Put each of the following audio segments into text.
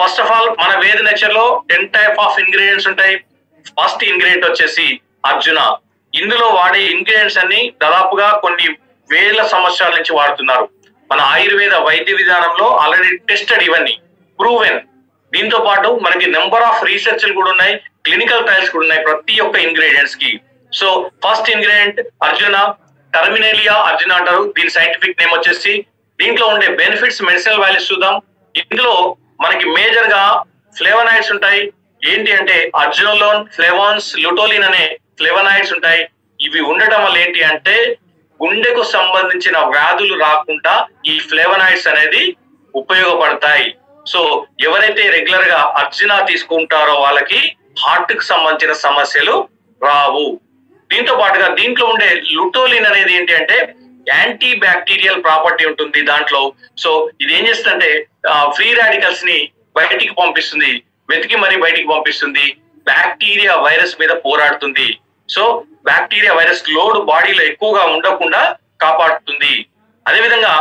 First of all మన వేద నేచర్లో టెన్ టైప్ ఆఫ్ ఇంగ్రీడియంట్స్ ఉంటాయి. ఫస్ట్ ఇంగ్రీడియంట్ వచ్చేసి అర్జున. ఇందులో వాడే ఇంగ్రీడియంట్స్ అన్ని దాదాపుగా కొన్ని వేల సంవత్సరాల నుంచి వాడుతున్నారు. మన ఆయుర్వేద వైద్య విధానంలో ఆల్రెడీ టెస్టెడ్ ఇవన్నీ. ప్రూవెన్ దీంతో పాటు మనకి నెంబర్ ఆఫ్ రీసెర్చ్లు కూడా ఉన్నాయి. క్లినికల్ ట్రయల్స్ కూడా ఉన్నాయి ప్రతి ఒక్క ఇంగ్రీడియంట్స్కి. So first ingredient arjuna Terminalia arjuna అంటారు. దీని సైంటిఫిక్ నేమ్ వచ్చేసి దీంట్లో ఉండే బెనిఫిట్స్ మెడిసినల్ వాల్యూస్ చూద్దాం. ఇందులో మనకి ఫ్లేవనాయిడ్స్ ఉంటాయి. ఏంటి అంటే అర్జునలోన్ ఫ్లేవాన్స్ లుటోలిన్ అనే ఫ్లేవనాయిడ్స్ ఉంటాయి. ఇవి ఉండటం వల్ల ఏంటి అంటే గుండెకు సంబంధించిన వ్యాధులు రాకుండా ఈ ఫ్లేవనాయిడ్స్ అనేది ఉపయోగపడతాయి. సో ఎవరైతే రెగ్యులర్గా అర్జున తీసుకుంటారో వాళ్ళకి హార్ట్కు సంబంధించిన సమస్యలు రావు. దీంతో పాటుగా దీంట్లో ఉండే లుటోలిన్ అనేది ఏంటి అంటే యాంటీ బ్యాక్టీరియల్ ప్రాపర్టీ ఉంటుంది దాంట్లో. సో ఇది ఏం చేస్తుందంటే ఫ్రీ రాడికల్స్ని బయటికి పంపిస్తుంది వెతికి మరీ బయటికి పంపిస్తుంది. బ్యాక్టీరియా వైరస్ మీద పోరాడుతుంది. సో బ్యాక్టీరియా వైరస్ లోడ్ బాడీలో ఎక్కువగా ఉండకుండా కాపాడుతుంది. అదేవిధంగా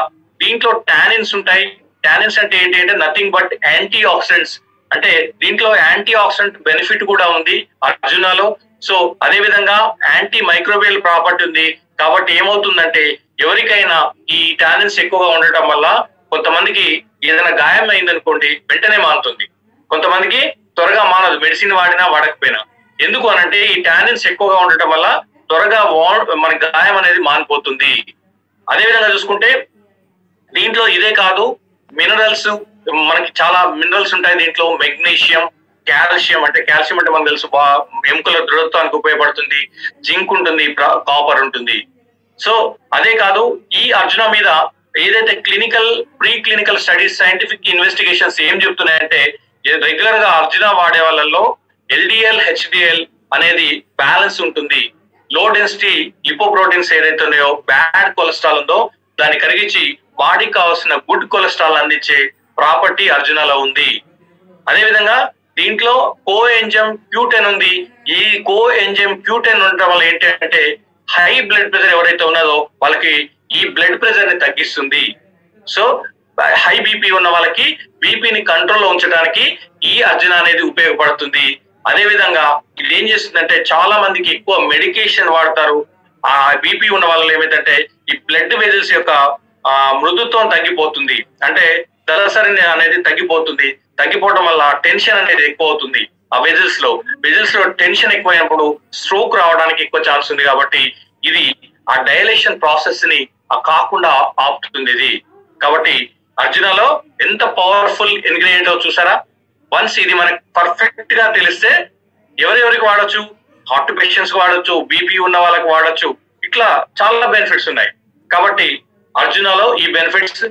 దీంట్లో టానిన్స్ ఉంటాయి. టానిన్స్ అంటే ఏంటి అంటే నథింగ్ బట్ యాంటీ ఆక్సిడెంట్స్ అంటే దీంట్లో యాంటీ ఆక్సిడెంట్ బెనిఫిట్ కూడా ఉంది అర్జునాలో. సో అదే విధంగా యాంటీ మైక్రోబియల్ ప్రాపర్టీ ఉంది. కాబట్టి ఏమవుతుందంటే ఎవరికైనా ఈ టానిన్స్ ఎక్కువగా ఉండటం వల్ల కొంతమందికి ఏదైనా గాయం అయిందనుకోండి వెంటనే మారుతుంది. కొంతమందికి త్వరగా మానదు మెడిసిన్ వాడినా వాడకపోయినా. ఎందుకు అనంటే ఈ టానిన్స్ ఎక్కువగా ఉండటం వల్ల త్వరగా వా- మన గాయం అనేది మానిపోతుంది అదేవిధంగా చూసుకుంటే దీంట్లో ఇదే కాదు మినరల్స్ మనకి చాలా మినరల్స్ ఉంటాయి దీంట్లో. మెగ్నీషియం కాల్షియం అంటే కాల్షియం అంటే మనకు తెలుసు. ఎముకల దృఢత్వానికి ఉపయోగపడుతుంది. జింక్ ఉంటుంది కాపర్ ఉంటుంది. సో అదే కాదు ఈ అర్జున మీద ఏదైతే clinical pre clinical studies scientific investigations ఏం చెప్తున్నాయంటే రెగ్యులర్గా అర్జున వాడే వాళ్ళల్లో ఎల్డిఎల్ హెచ్డిఎల్ అనేది బ్యాలెన్స్ ఉంటుంది. లో డెన్సిటీ లిపోప్రోటీన్స్ ఏదైతే ఉన్నాయో బ్యాడ్ కొలెస్ట్రాల్ ఉందో దాన్ని కరిగించి బాడీకి కావాల్సిన గుడ్ కొలెస్ట్రాల్ అందించే ప్రాపర్టీ అర్జునలో ఉంది. అదేవిధంగా దీంట్లో కో ఎంజమ్ క్యూటెన్ ఉంది. ఈ కో ఎంజమ్ క్యూటెన్ ఉండటం వల్ల ఏంటి అంటే హై బ్లడ్ ప్రెషర్ ఎవరైతే ఉన్నదో వాళ్ళకి ఈ బ్లడ్ ప్రెషర్ని తగ్గిస్తుంది. సో హై బీపీ ఉన్న వాళ్ళకి బీపీని కంట్రోల్లో ఉంచడానికి ఈ అర్జున అనేది ఉపయోగపడుతుంది. అదేవిధంగా ఇది ఏం చేస్తుందంటే చాలా మందికి ఎక్కువ మెడికేషన్ వాడతారు. ఆ బీపీ ఉన్న వాళ్ళు ఏమైందంటే ఈ బ్లడ్ వెజల్స్ యొక్క మృదుత్వం తగ్గిపోతుంది. అంటే దళసరి అనేది తగ్గిపోతుంది. తగ్గిపోవడం వల్ల టెన్షన్ అనేది ఎక్కువ అవుతుంది ఆ వెజల్స్లో. వెజల్స్లో టెన్షన్ ఎక్కువైనప్పుడు స్ట్రోక్ రావడానికి ఎక్కువ ఛాన్స్ ఉంది కాబట్టి ఇది ఆ డైలేషన్ ప్రాసెస్ని కాకుండా ఆపుతుంది ఇది కాబట్టి అర్జునలో ఎంత పవర్ఫుల్ ఇంగ్రీడియంట్ చూసారా? వన్స్ ఇది మనకి పర్ఫెక్ట్గా తెలిస్తే ఎవరెవరికి వాడొచ్చు? హార్ట్ పేషెంట్స్ వాడొచ్చు బీపీ ఉన్న వాళ్ళకి వాడొచ్చు. ఇట్లా చాలా బెనిఫిట్స్ ఉన్నాయి. కాబట్టి అర్జునలో ఈ బెనిఫిట్స్